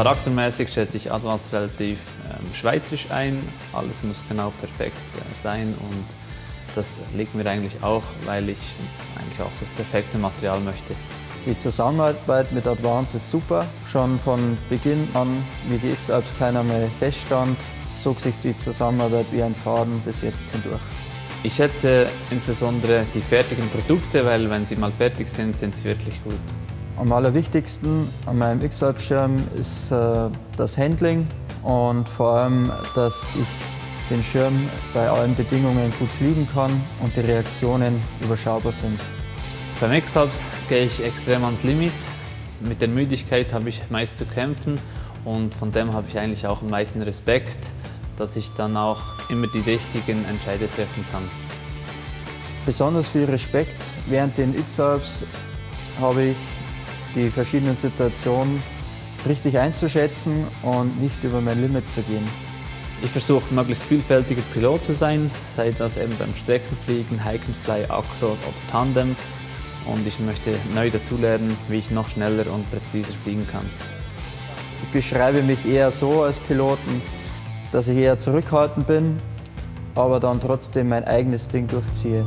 Charaktermäßig schätze ich Advance relativ ähm, schweizerisch ein. Alles muss genau perfekt äh, sein und das liegt mir eigentlich auch, weil ich eigentlich auch das perfekte Material möchte. Die Zusammenarbeit mit Advance ist super. Schon von Beginn an, wie die X-Alps keiner mehr feststand, zog sich die Zusammenarbeit wie ein Faden bis jetzt hindurch. Ich schätze insbesondere die fertigen Produkte, weil wenn sie mal fertig sind, sind sie wirklich gut. Am allerwichtigsten an meinem X-Alp-Schirm ist äh, das Handling und vor allem, dass ich den Schirm bei allen Bedingungen gut fliegen kann und die Reaktionen überschaubar sind. Beim X-Alps gehe ich extrem ans Limit. Mit der Müdigkeit habe ich meist zu kämpfen und von dem habe ich eigentlich auch am meisten Respekt, dass ich dann auch immer die richtigen Entscheide treffen kann. Besonders viel Respekt während den X-Alps habe ich die verschiedenen Situationen richtig einzuschätzen und nicht über mein Limit zu gehen. Ich versuche möglichst vielfältiger Pilot zu sein, sei das eben beim Streckenfliegen, Hike and Fly, Acro oder Tandem. Und ich möchte neu dazulernen, wie ich noch schneller und präziser fliegen kann. Ich beschreibe mich eher so als Piloten, dass ich eher zurückhaltend bin, aber dann trotzdem mein eigenes Ding durchziehe.